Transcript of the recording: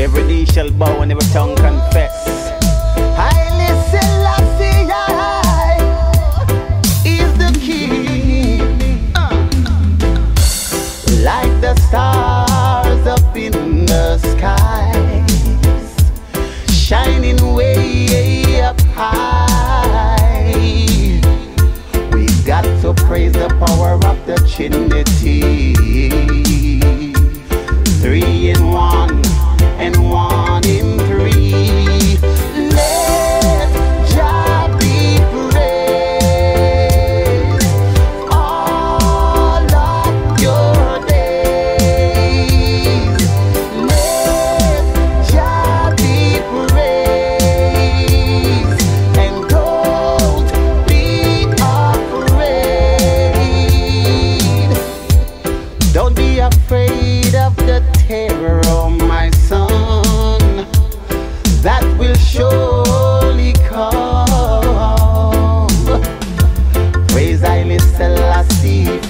Every knee shall bow and every tongue confess. Haile Selassie is the king. Like the stars up in the skies, shining way up high. We got to praise the power of the Trinity. surely come. Praise I Selassie.